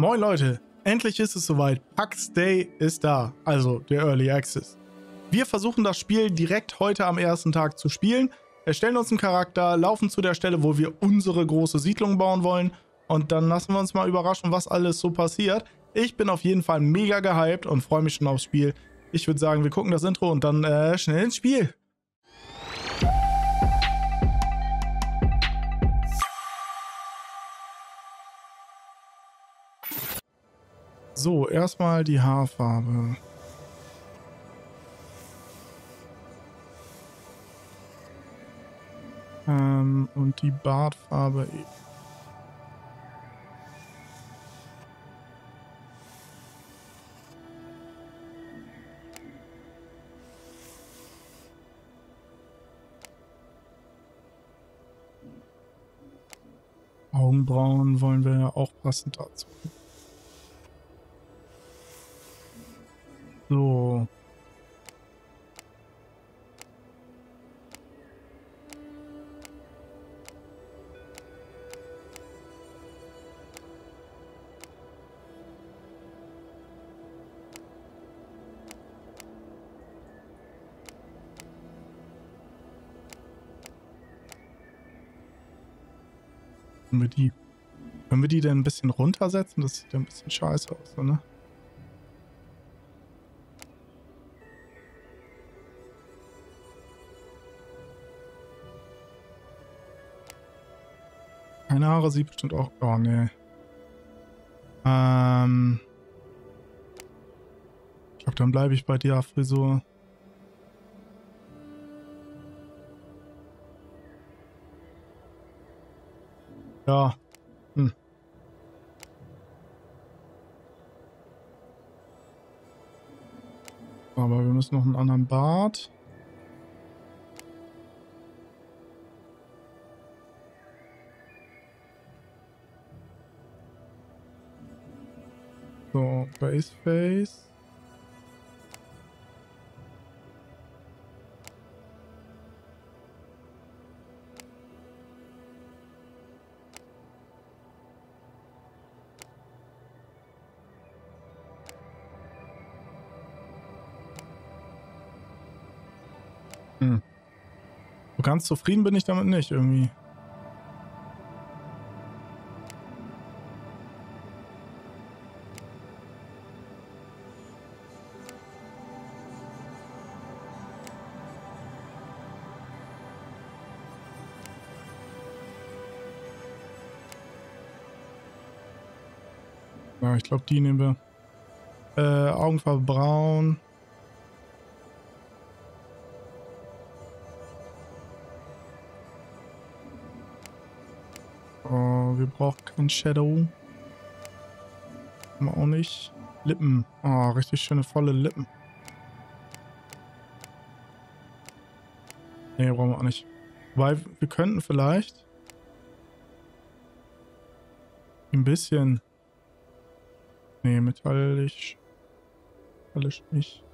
Moin Leute, endlich ist es soweit. PAX Day ist da, also der Early Access. Wir versuchen das Spiel direkt heute am ersten Tag zu spielen, erstellen uns einen Charakter, laufen zu der Stelle, wo wir unsere große Siedlung bauen wollen und dann lassen wir uns mal überraschen, was alles so passiert. Ich bin auf jeden Fall mega gehypt und freue mich schon aufs Spiel. Ich würde sagen, wir gucken das Intro und dann äh, schnell ins Spiel. So, erstmal die Haarfarbe. Ähm, und die Bartfarbe. Augenbrauen wollen wir ja auch passend dazu. So. Können wir die, können wir die denn ein bisschen runtersetzen? Das sieht ein bisschen scheiße aus, ne? Haare sieht bestimmt auch. Oh, nee. Ähm. Ich glaube, dann bleibe ich bei der Frisur. Ja. Hm. Aber wir müssen noch einen anderen Bart. Base Face. Hm. So ganz zufrieden bin ich damit nicht irgendwie. Ich glaube, die nehmen wir. Äh, Augenfarbe braun. Oh, wir brauchen kein Shadow. Haben wir auch nicht. Lippen. Oh, richtig schöne volle Lippen. Nee, brauchen wir auch nicht. Weil wir könnten vielleicht ein bisschen Nee, metallisch. Metallisch nicht.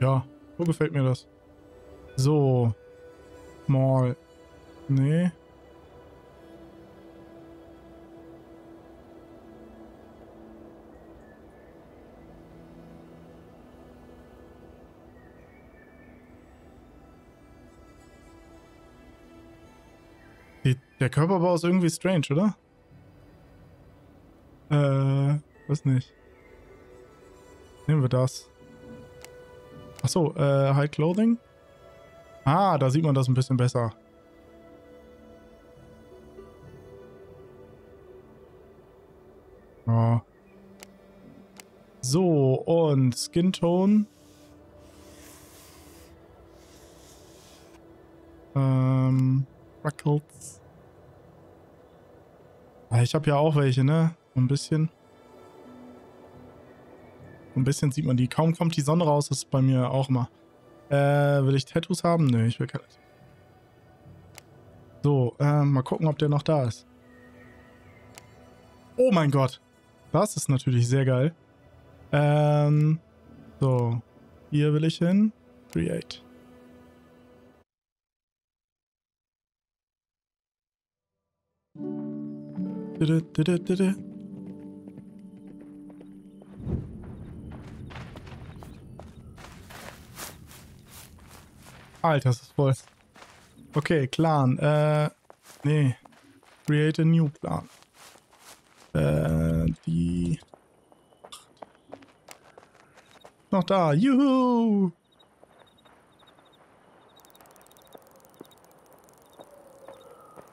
Ja, so gefällt mir das. So. Mal. Nee. Der Körperbau ist irgendwie strange, oder? Äh, weiß nicht. Nehmen wir das. Achso, äh, High Clothing? Ah, da sieht man das ein bisschen besser. Ja. So, und Skin Tone. Ähm, Freckles. Ah, ich habe ja auch welche, ne? Ein bisschen. Ein bisschen sieht man die. Kaum kommt die Sonne raus, ist bei mir auch immer. Äh, will ich Tattoos haben? Nö, ich will keine. So, äh, mal gucken, ob der noch da ist. Oh mein Gott. Das ist natürlich sehr geil. Ähm, so. Hier will ich hin. Create. Alter, das ist voll. Okay, Clan. Äh, nee. Create a new Clan. Äh, die... Noch da. Juhu!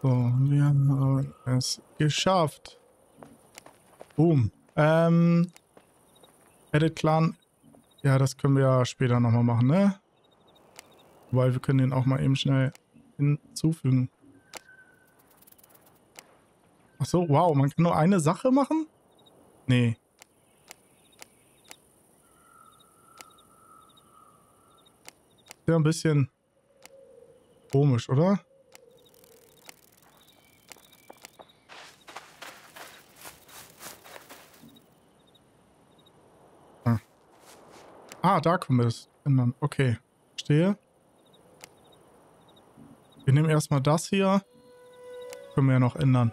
So, wir haben es geschafft. Boom. Ähm, Edit Clan. Ja, das können wir ja später nochmal machen, ne? Weil wir können den auch mal eben schnell hinzufügen. Ach so, wow, man kann nur eine Sache machen? Nee. Ja, ein bisschen komisch, oder? Ah da können wir das ändern. Okay, verstehe. Wir nehmen erstmal das hier. Können wir ja noch ändern.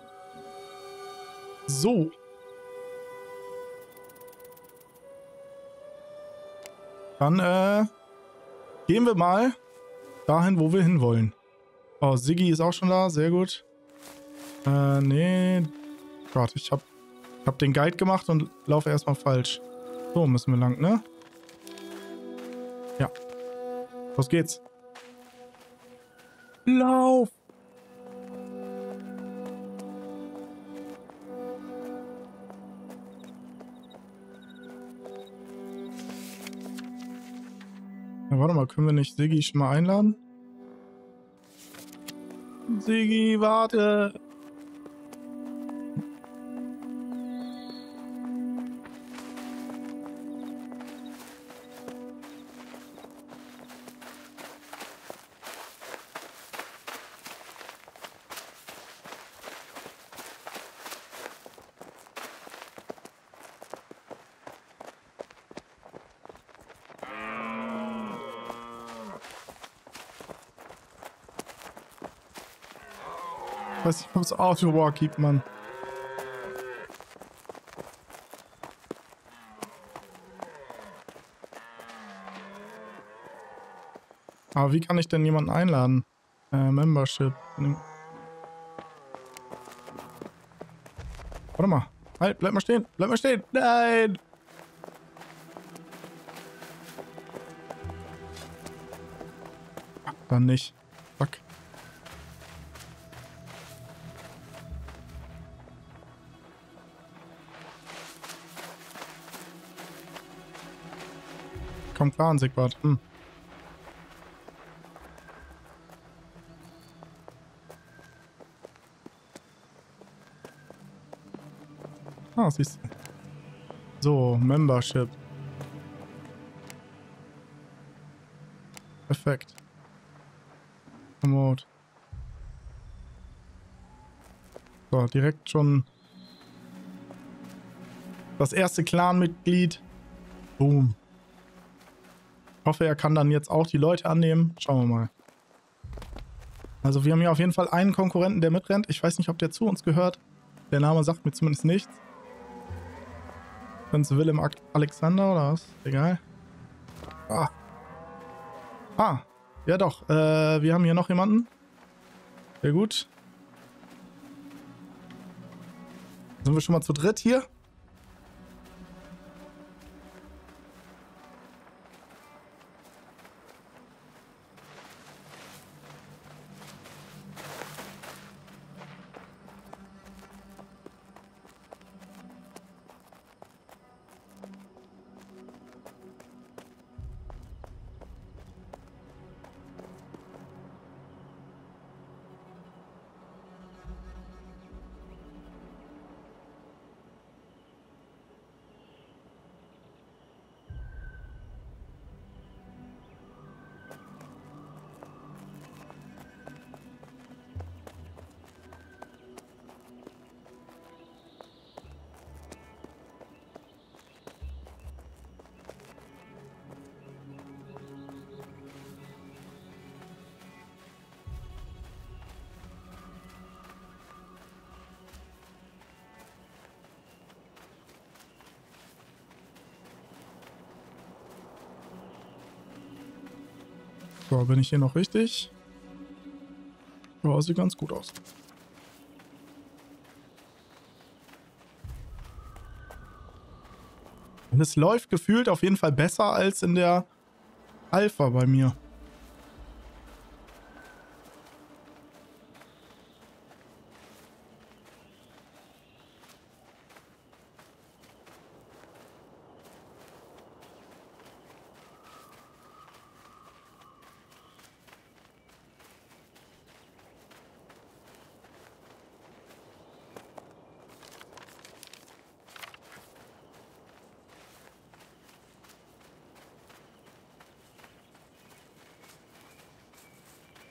So. Dann, äh, gehen wir mal dahin, wo wir hinwollen. Oh, Siggi ist auch schon da. Sehr gut. Äh, nee. Gott, ich hab, ich hab den Guide gemacht und laufe erstmal falsch. So müssen wir lang, ne? Los geht's. Lauf! Ja, warte mal, können wir nicht Siggi schon mal einladen? Siggi, warte! Ich weiß nicht, ob es Autowalk gibt, Mann. Aber wie kann ich denn jemanden einladen? Äh, Membership. Warte mal. Halt, bleib mal stehen. Bleib mal stehen. Nein! Dann nicht. Komm klar an, Sigvard. Hm. Ah, siehst du. So, Membership. Perfekt. Promote. So, direkt schon das erste Clan-Mitglied. Boom. Ich hoffe, er kann dann jetzt auch die Leute annehmen. Schauen wir mal. Also wir haben hier auf jeden Fall einen Konkurrenten, der mitrennt. Ich weiß nicht, ob der zu uns gehört. Der Name sagt mir zumindest nichts. Prinz Willem Alexander oder was? Egal. Ah. Ah. Ja doch. Äh, wir haben hier noch jemanden. Sehr gut. Sind wir schon mal zu dritt hier? So, bin ich hier noch richtig? Ja, sieht ganz gut aus. Und es läuft gefühlt auf jeden Fall besser als in der Alpha bei mir.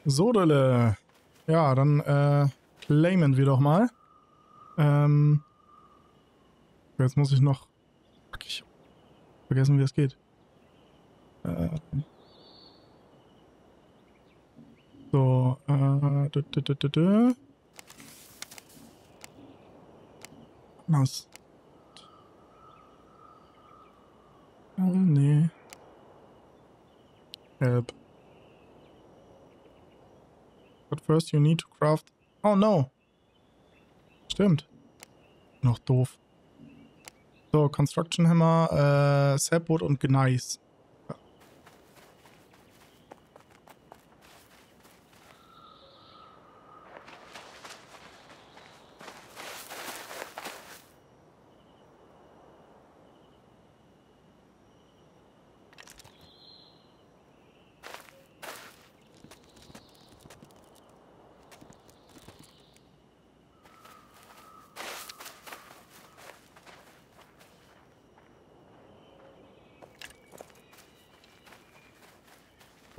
Sodele. Ja, dann äh, claimen wir doch mal. Ähm, jetzt muss ich noch... Ich vergessen, wie es geht. Äh, so, äh... Dü? Oh, nee. Help. But first you need to craft... Oh no. Stimmt. Noch doof. So, Construction Hammer, äh, Sapwood und Gneiss.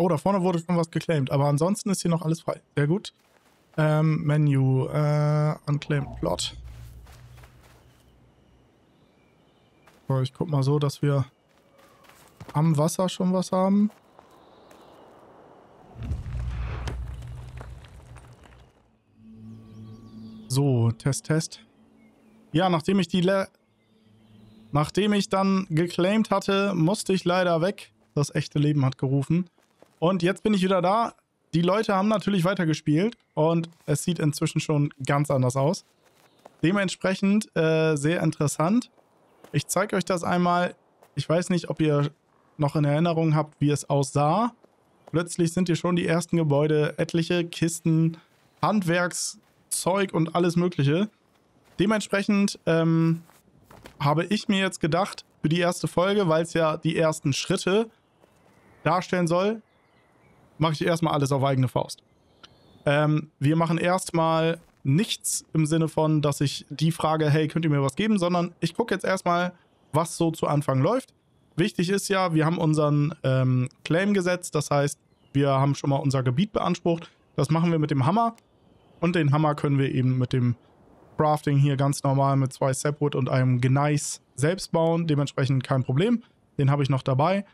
Da vorne wurde schon was geclaimed. Aber ansonsten ist hier noch alles frei. Sehr gut. Ähm, Menu. Äh, unclaimed Plot. So, ich guck mal so, dass wir am Wasser schon was haben. So, Test, Test. Ja, nachdem ich die Le Nachdem ich dann geclaimed hatte, musste ich leider weg. Das echte Leben hat gerufen. Und jetzt bin ich wieder da. Die Leute haben natürlich weitergespielt und es sieht inzwischen schon ganz anders aus. Dementsprechend äh, sehr interessant. Ich zeige euch das einmal. Ich weiß nicht, ob ihr noch in Erinnerung habt, wie es aussah. Plötzlich sind hier schon die ersten Gebäude, etliche Kisten, Handwerkszeug und alles mögliche. Dementsprechend ähm, habe ich mir jetzt gedacht, für die erste Folge, weil es ja die ersten Schritte darstellen soll, mache ich erstmal alles auf eigene Faust. Ähm, wir machen erstmal nichts im Sinne von, dass ich die frage, hey, könnt ihr mir was geben, sondern ich gucke jetzt erstmal, was so zu Anfang läuft. Wichtig ist ja, wir haben unseren ähm, Claim gesetzt, das heißt, wir haben schon mal unser Gebiet beansprucht. Das machen wir mit dem Hammer und den Hammer können wir eben mit dem Crafting hier ganz normal mit zwei Sapwood und einem Gneiss selbst bauen. Dementsprechend kein Problem. Den habe ich noch dabei.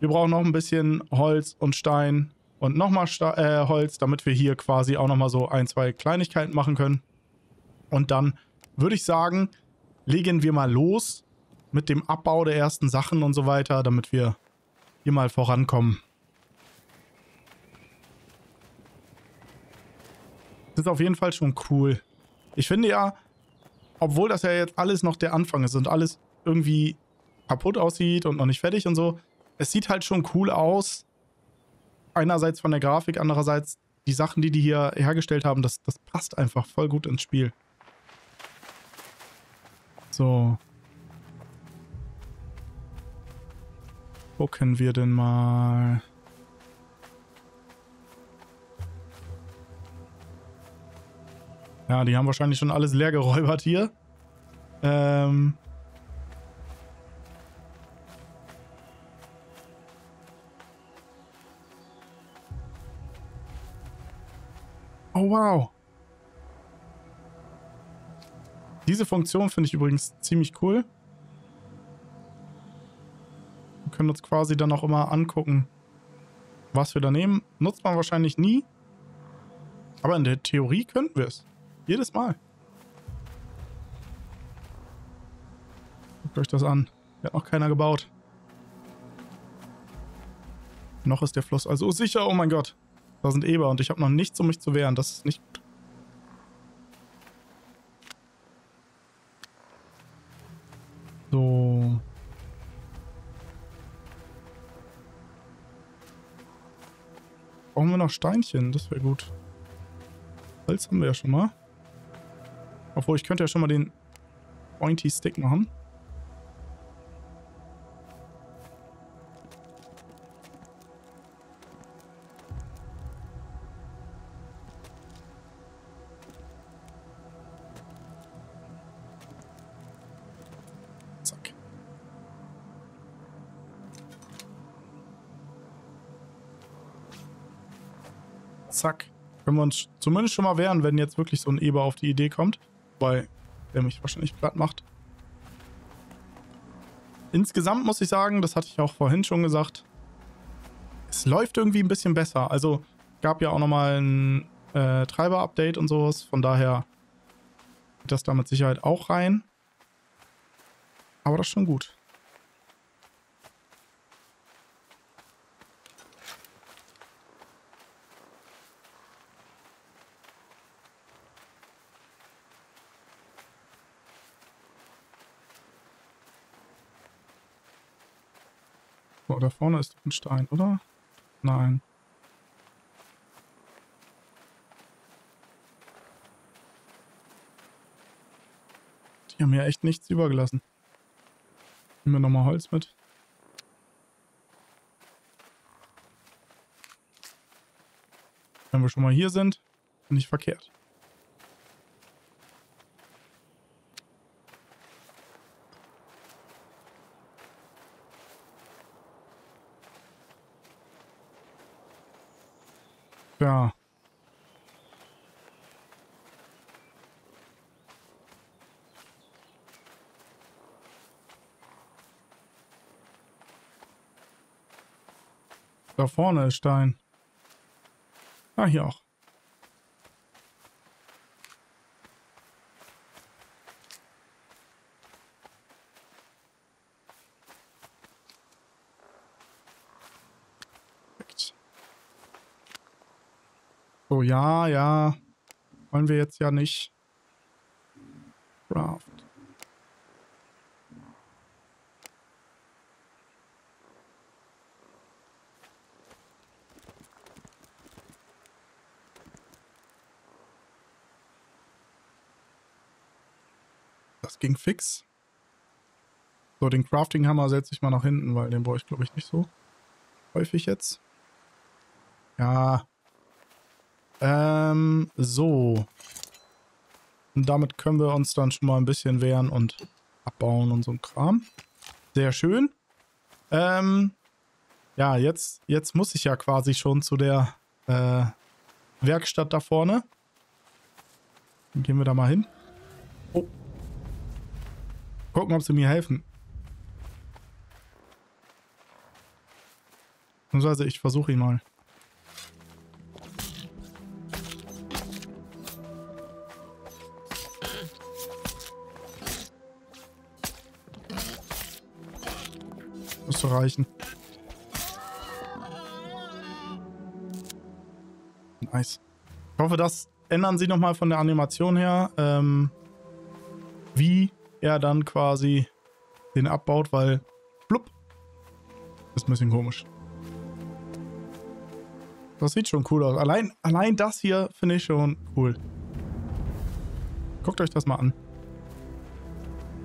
Wir brauchen noch ein bisschen Holz und Stein und nochmal äh, Holz, damit wir hier quasi auch nochmal so ein, zwei Kleinigkeiten machen können. Und dann würde ich sagen, legen wir mal los mit dem Abbau der ersten Sachen und so weiter, damit wir hier mal vorankommen. Das ist auf jeden Fall schon cool. Ich finde ja, obwohl das ja jetzt alles noch der Anfang ist und alles irgendwie kaputt aussieht und noch nicht fertig und so, es sieht halt schon cool aus. Einerseits von der Grafik, andererseits die Sachen, die die hier hergestellt haben, das, das passt einfach voll gut ins Spiel. So. Gucken wir denn mal. Ja, die haben wahrscheinlich schon alles leer geräubert hier. Ähm, Oh, wow. Diese Funktion finde ich übrigens ziemlich cool. Wir können uns quasi dann auch immer angucken, was wir da nehmen. Nutzt man wahrscheinlich nie. Aber in der Theorie könnten wir es. Jedes Mal. Guckt euch das an. Hat noch keiner gebaut. Noch ist der Fluss also sicher. Oh mein Gott. Da sind Eber und ich habe noch nichts, um mich zu wehren. Das ist nicht gut. So. Brauchen wir noch Steinchen? Das wäre gut. Holz haben wir ja schon mal. Obwohl, ich könnte ja schon mal den Pointy Stick machen. Können wir uns zumindest schon mal wehren, wenn jetzt wirklich so ein Eber auf die Idee kommt. Weil der mich wahrscheinlich platt macht. Insgesamt muss ich sagen, das hatte ich auch vorhin schon gesagt, es läuft irgendwie ein bisschen besser. Also gab ja auch nochmal ein äh, Treiber-Update und sowas. Von daher geht das da mit Sicherheit auch rein. Aber das ist schon gut. Vorne ist ein Stein, oder? Nein. Die haben ja echt nichts übergelassen. Nehmen wir nochmal Holz mit. Wenn wir schon mal hier sind, nicht verkehrt. Ja. Da vorne ist Stein. Ah, hier auch. So, ja, ja. Wollen wir jetzt ja nicht. Craft. Das ging fix. So, den Crafting-Hammer setze ich mal nach hinten, weil den brauche ich, glaube ich, nicht so häufig jetzt. Ja, ähm, so. Und damit können wir uns dann schon mal ein bisschen wehren und abbauen und so ein Kram. Sehr schön. Ähm, ja, jetzt, jetzt muss ich ja quasi schon zu der äh, Werkstatt da vorne. Dann gehen wir da mal hin. Oh. Gucken, ob sie mir helfen. Also ich versuche ihn mal. Müsste reichen. Nice. Ich hoffe, das ändern sie nochmal von der Animation her. Ähm, wie er dann quasi den abbaut, weil blub, ist ein bisschen komisch. Das sieht schon cool aus. Allein, allein das hier finde ich schon cool. Guckt euch das mal an.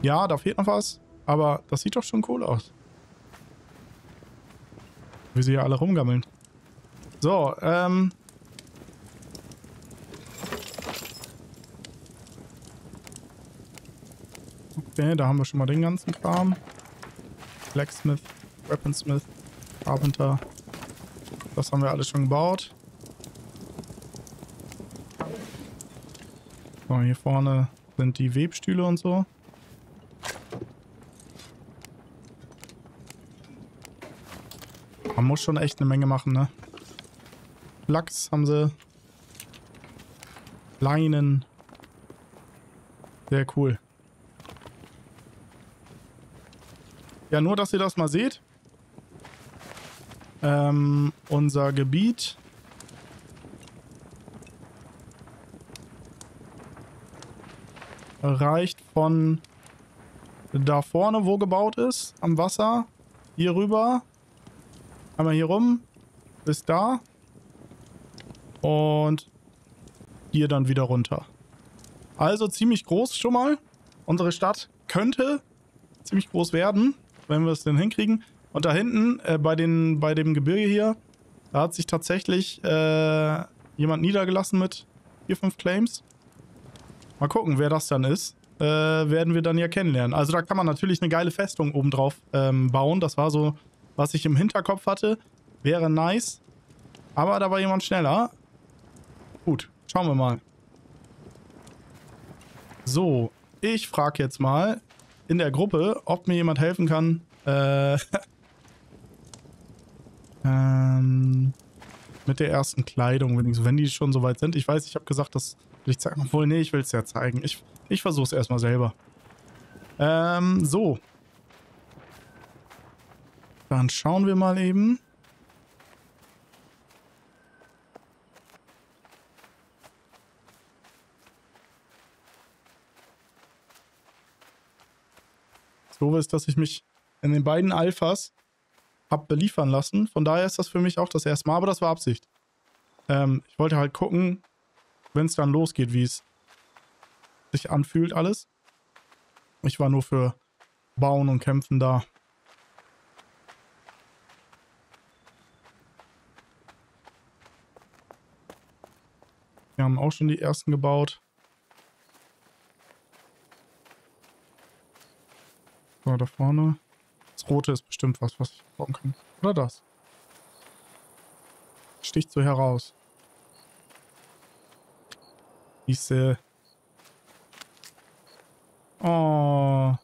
Ja, da fehlt noch was, aber das sieht doch schon cool aus. Wie sie hier alle rumgammeln. So, ähm... Okay, da haben wir schon mal den ganzen Kram. Blacksmith, Weaponsmith, Carpenter. Das haben wir alles schon gebaut. So, hier vorne sind die Webstühle und so. Man muss schon echt eine Menge machen, ne? Lachs haben sie. Leinen. Sehr cool. Ja, nur, dass ihr das mal seht. Ähm, unser Gebiet. Reicht von da vorne, wo gebaut ist, am Wasser, hier rüber, einmal hier rum, bis da und hier dann wieder runter. Also ziemlich groß schon mal. Unsere Stadt könnte ziemlich groß werden, wenn wir es denn hinkriegen. Und da hinten, äh, bei, den, bei dem Gebirge hier, da hat sich tatsächlich äh, jemand niedergelassen mit 4, 5 Claims. Mal gucken, wer das dann ist. Äh, werden wir dann ja kennenlernen. Also da kann man natürlich eine geile Festung obendrauf ähm, bauen. Das war so, was ich im Hinterkopf hatte. Wäre nice. Aber da war jemand schneller. Gut, schauen wir mal. So, ich frage jetzt mal in der Gruppe, ob mir jemand helfen kann, äh, ähm, mit der ersten Kleidung, wenn die schon soweit sind. Ich weiß, ich habe gesagt, das will ich zeigen. Obwohl, nee, ich will es ja zeigen. Ich, ich versuche es erstmal selber. Ähm, so. Dann schauen wir mal eben. So ist, dass ich mich in den beiden Alphas habe beliefern lassen. Von daher ist das für mich auch das erste Mal, aber das war Absicht. Ähm, ich wollte halt gucken, wenn es dann losgeht, wie es sich anfühlt alles. Ich war nur für Bauen und Kämpfen da. Wir haben auch schon die ersten gebaut. So, da vorne. Das rote ist bestimmt was, was ich bauen kann. Oder das? Sticht so heraus. Diese. Oh.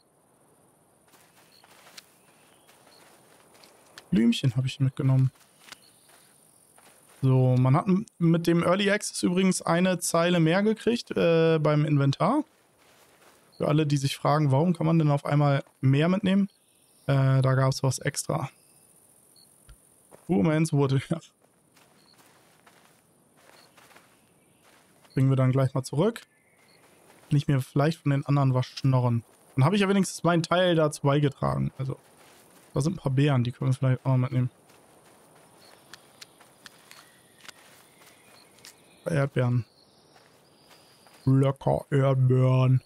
Blümchen habe ich mitgenommen. So, man hat mit dem Early Access übrigens eine Zeile mehr gekriegt äh, beim Inventar. Für alle, die sich fragen, warum kann man denn auf einmal mehr mitnehmen? Äh, da gab es was extra. Womans wurde, ja. Bringen wir dann gleich mal zurück. Kann ich mir vielleicht von den anderen was schnorren. Dann habe ich ja wenigstens meinen Teil dazu beigetragen. Also, da sind ein paar Beeren, die können wir vielleicht auch mitnehmen. Erdbeeren. Lecker Erdbeeren.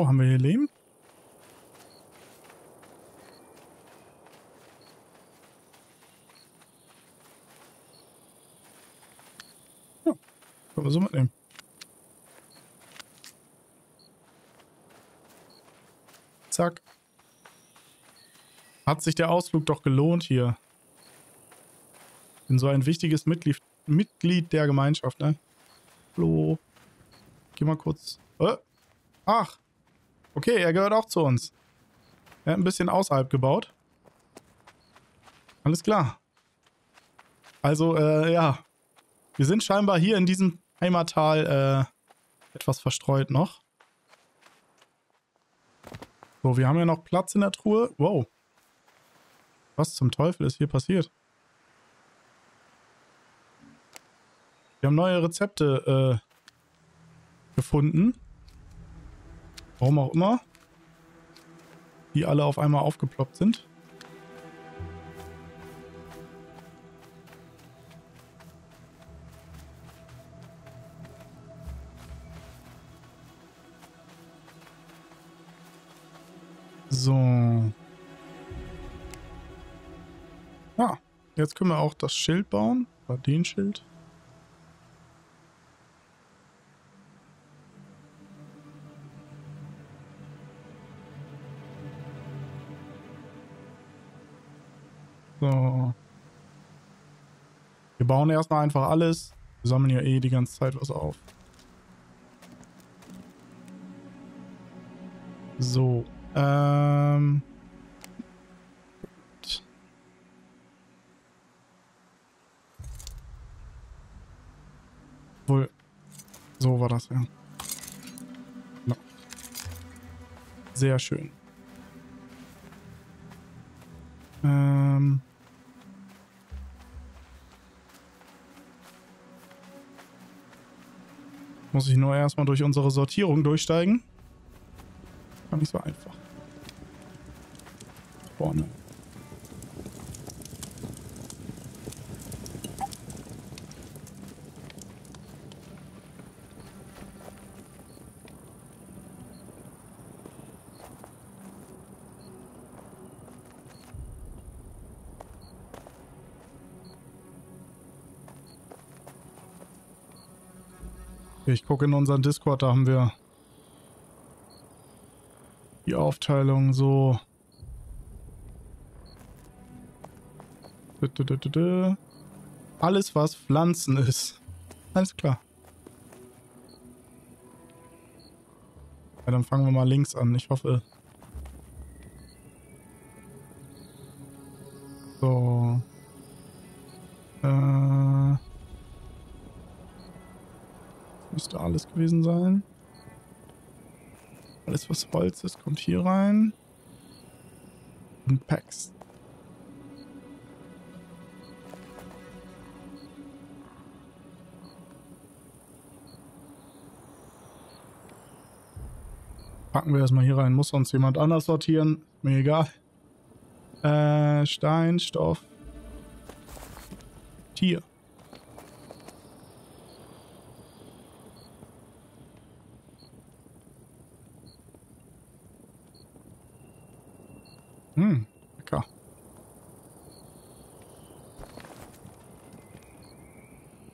Oh, haben wir hier Lehm? Ja, können wir so mitnehmen. Zack. Hat sich der Ausflug doch gelohnt hier. Bin so ein wichtiges Mitglied, Mitglied der Gemeinschaft, ne? Hallo. Geh mal kurz. Äh. Ach, Okay, er gehört auch zu uns. Er hat ein bisschen außerhalb gebaut. Alles klar. Also, äh, ja. Wir sind scheinbar hier in diesem Heimattal äh, etwas verstreut noch. So, wir haben ja noch Platz in der Truhe. Wow. Was zum Teufel ist hier passiert? Wir haben neue Rezepte äh, gefunden. Warum auch immer. Die alle auf einmal aufgeploppt sind. So. Ja, jetzt können wir auch das Schild bauen. Oder den Schild. So. Wir bauen erstmal einfach alles. Wir sammeln ja eh die ganze Zeit was auf. So. Ähm. Wohl. So war das ja. No. Sehr schön. Ähm. Muss ich nur erstmal durch unsere Sortierung durchsteigen. Gar nicht so einfach. Vorne. Ich gucke in unseren Discord, da haben wir die Aufteilung so. Alles, was Pflanzen ist. Alles klar. Ja, dann fangen wir mal links an. Ich hoffe. So. Äh. Müsste alles gewesen sein. Alles, was Holz ist, kommt hier rein. Und Packs. Packen wir erstmal hier rein. Muss sonst jemand anders sortieren. Mir egal. Äh, Stein, Stoff. Tier. Hm, lecker.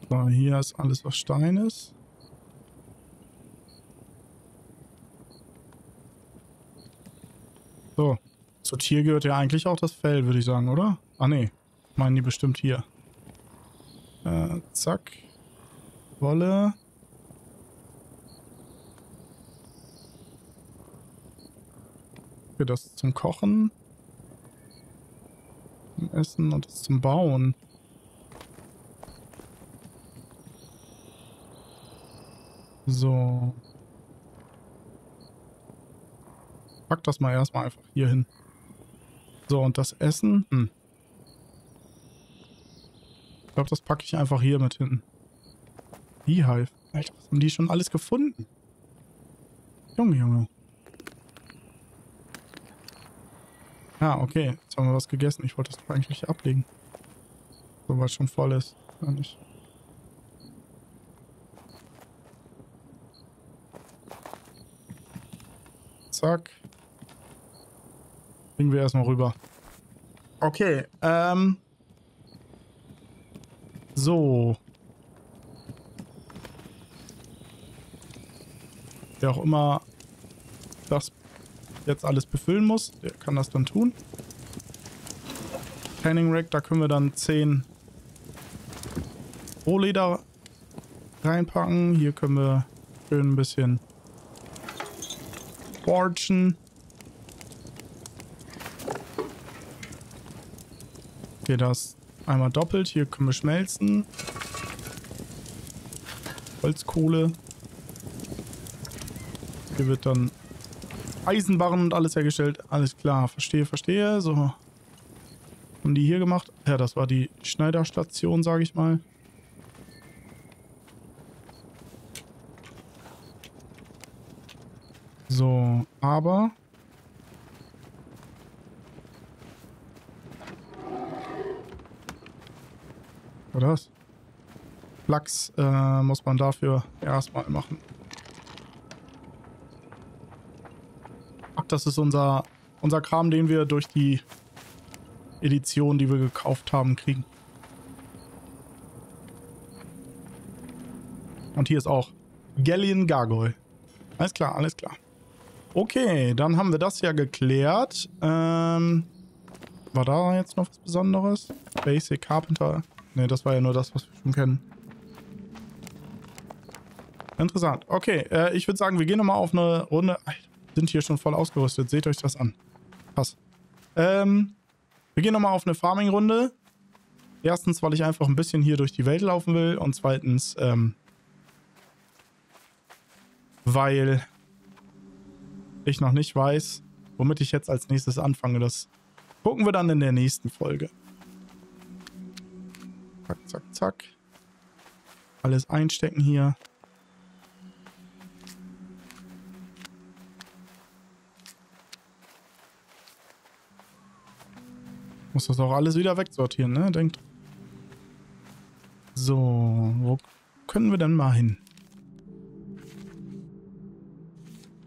So, hier ist alles, was Stein ist. So, zu Tier gehört ja eigentlich auch das Fell, würde ich sagen, oder? Ah, nee. Meinen die bestimmt hier. Äh, zack. Wolle. Für das zum Kochen zum Essen und das zum Bauen. So. Pack das mal erstmal einfach hier hin. So, und das Essen? Hm. Ich glaube, das packe ich einfach hier mit hinten. Beehive. Alter, was haben die schon alles gefunden? Junge, Junge. Ah, okay. Jetzt haben wir was gegessen. Ich wollte das doch eigentlich ablegen. So, weil es schon voll ist. Ja, nicht. Zack. Bringen wir erstmal rüber. Okay, ähm. So. Wer auch immer das jetzt alles befüllen muss, der kann das dann tun. Canning Rack, da können wir dann 10 Rohleder reinpacken. Hier können wir schön ein bisschen forgen. Hier das einmal doppelt. Hier können wir schmelzen. Holzkohle. Hier wird dann Eisenbarren und alles hergestellt. Alles klar, verstehe, verstehe. So. Haben die hier gemacht? Ja, das war die Schneiderstation, sage ich mal. So, aber... Oder was? Flachs äh, muss man dafür erstmal machen. Das ist unser, unser Kram, den wir durch die Edition, die wir gekauft haben, kriegen. Und hier ist auch Galleon Gargoyle. Alles klar, alles klar. Okay, dann haben wir das ja geklärt. Ähm, war da jetzt noch was Besonderes? Basic Carpenter. Ne, das war ja nur das, was wir schon kennen. Interessant. Okay, äh, ich würde sagen, wir gehen nochmal auf eine Runde. Alter. Sind hier schon voll ausgerüstet. Seht euch das an. Pass. Ähm, wir gehen nochmal auf eine Farming-Runde. Erstens, weil ich einfach ein bisschen hier durch die Welt laufen will. Und zweitens, ähm, weil ich noch nicht weiß, womit ich jetzt als nächstes anfange. Das gucken wir dann in der nächsten Folge. Zack, zack, zack. Alles einstecken hier. Muss das auch alles wieder wegsortieren, ne? Denkt. So, wo können wir denn mal hin?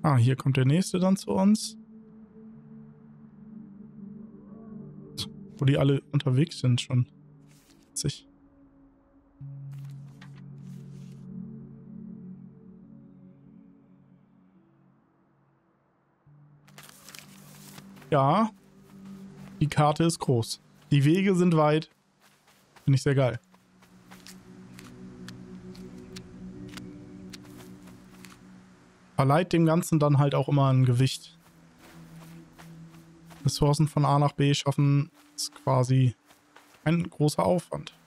Ah, hier kommt der nächste dann zu uns. Wo die alle unterwegs sind schon. Witzig. Ja, die Karte ist groß. Die Wege sind weit. Finde ich sehr geil. Verleiht dem Ganzen dann halt auch immer ein Gewicht. Ressourcen von A nach B schaffen ist quasi ein großer Aufwand.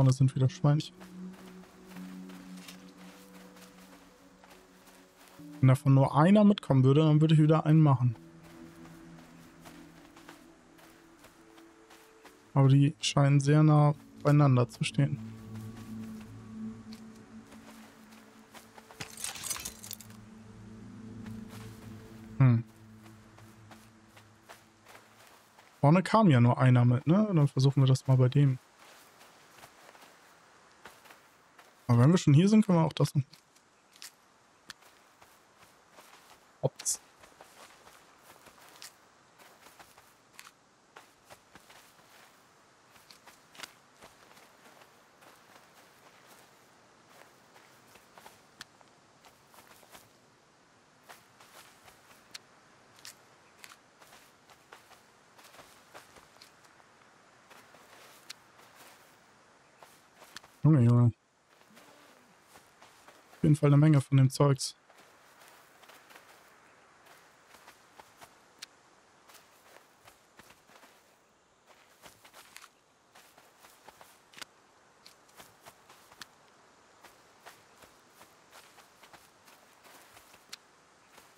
Vorne sind wieder Schweinchen. Wenn davon nur einer mitkommen würde, dann würde ich wieder einen machen. Aber die scheinen sehr nah beieinander zu stehen. Hm. Vorne kam ja nur einer mit, ne? Dann versuchen wir das mal bei dem. Aber wenn wir schon hier sind, können wir auch das noch. Ops. Junge, Junge. Auf jeden Fall eine Menge von dem Zeugs.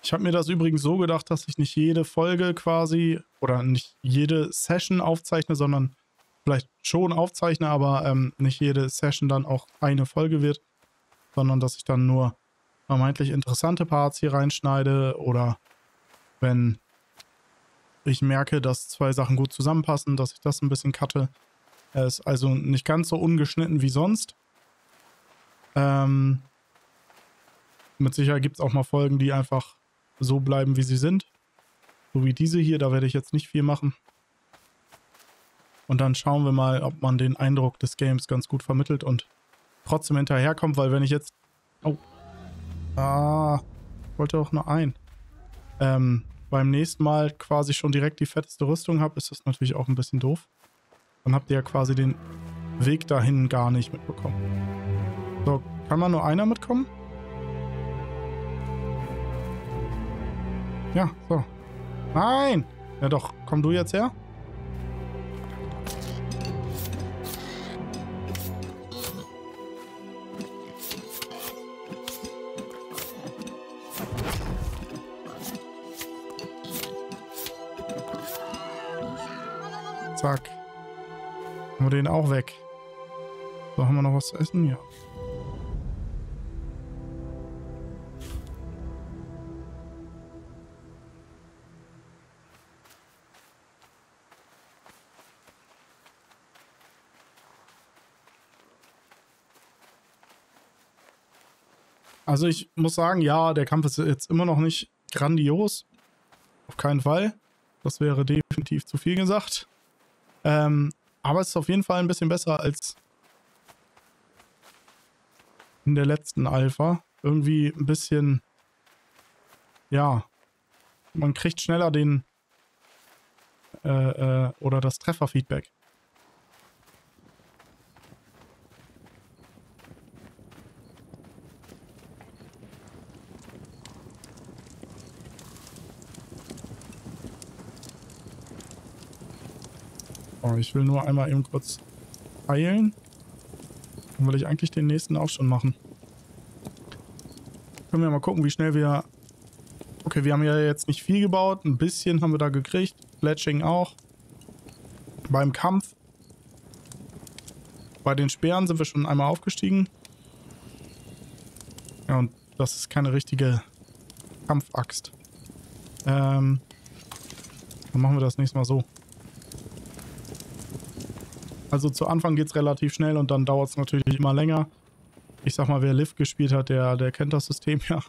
Ich habe mir das übrigens so gedacht, dass ich nicht jede Folge quasi oder nicht jede Session aufzeichne, sondern vielleicht schon aufzeichne, aber ähm, nicht jede Session dann auch eine Folge wird, sondern dass ich dann nur vermeintlich interessante Parts hier reinschneide oder wenn ich merke, dass zwei Sachen gut zusammenpassen, dass ich das ein bisschen cutte. Er ist also nicht ganz so ungeschnitten wie sonst. Ähm, mit Sicherheit gibt es auch mal Folgen, die einfach so bleiben, wie sie sind. So wie diese hier, da werde ich jetzt nicht viel machen. Und dann schauen wir mal, ob man den Eindruck des Games ganz gut vermittelt und trotzdem hinterherkommt, weil wenn ich jetzt... Oh. Ah, wollte auch nur ein. Ähm, beim nächsten Mal quasi schon direkt die fetteste Rüstung habe, ist das natürlich auch ein bisschen doof. Dann habt ihr ja quasi den Weg dahin gar nicht mitbekommen. So, kann man nur einer mitkommen? Ja, so. Nein! Ja doch, komm du jetzt her? Zack. Haben wir den auch weg. So, haben wir noch was zu essen? Ja. Also ich muss sagen, ja, der Kampf ist jetzt immer noch nicht grandios. Auf keinen Fall. Das wäre definitiv zu viel gesagt. Ähm, aber es ist auf jeden Fall ein bisschen besser als in der letzten Alpha. Irgendwie ein bisschen, ja, man kriegt schneller den äh, äh, oder das Trefferfeedback. Oh, ich will nur einmal eben kurz heilen. Dann will ich eigentlich den nächsten auch schon machen. Können wir mal gucken, wie schnell wir... Okay, wir haben ja jetzt nicht viel gebaut. Ein bisschen haben wir da gekriegt. Fletching auch. Beim Kampf. Bei den Speeren sind wir schon einmal aufgestiegen. Ja, und das ist keine richtige Kampfaxt. Ähm, dann machen wir das nächste Mal so. Also zu Anfang geht es relativ schnell und dann dauert es natürlich immer länger. Ich sag mal, wer Lift gespielt hat, der, der kennt das System ja.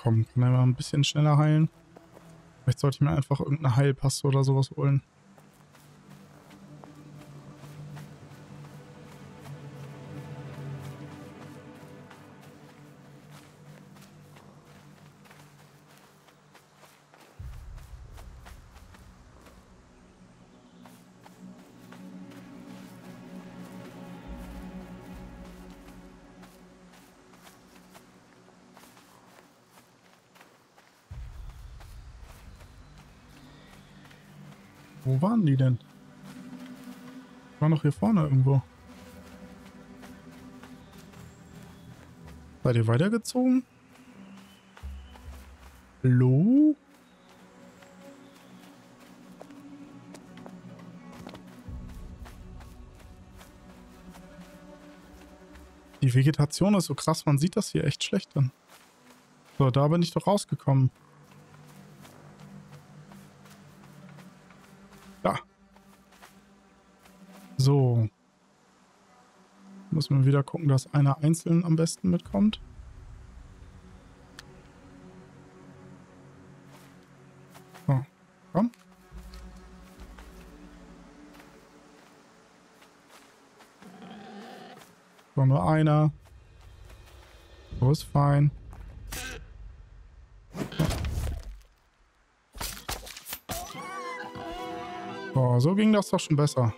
Na komm, kann er mal ein bisschen schneller heilen? Vielleicht sollte ich mir einfach irgendeine Heilpaste oder sowas holen. Waren die denn? War noch hier vorne irgendwo. Seid ihr weitergezogen? Hallo? Die Vegetation ist so krass, man sieht das hier echt schlecht dann. So, da bin ich doch rausgekommen. Muss man wieder gucken, dass einer einzeln am besten mitkommt. So, komm. So, nur einer. So ist fein. So, so ging das doch schon besser.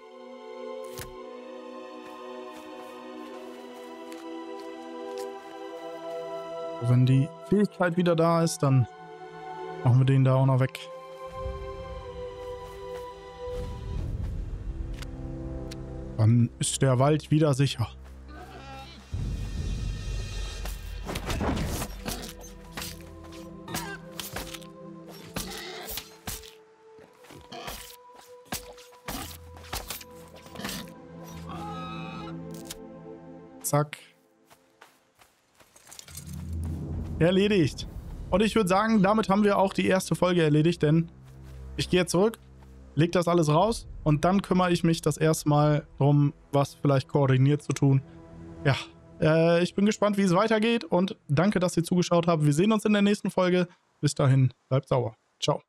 Wenn die Fähigkeit wieder da ist, dann machen wir den da auch noch weg. Dann ist der Wald wieder sicher. Zack. Erledigt. Und ich würde sagen, damit haben wir auch die erste Folge erledigt, denn ich gehe zurück, leg das alles raus und dann kümmere ich mich das erste Mal darum, was vielleicht koordiniert zu tun. Ja, äh, ich bin gespannt, wie es weitergeht und danke, dass ihr zugeschaut habt. Wir sehen uns in der nächsten Folge. Bis dahin, bleibt sauer. Ciao.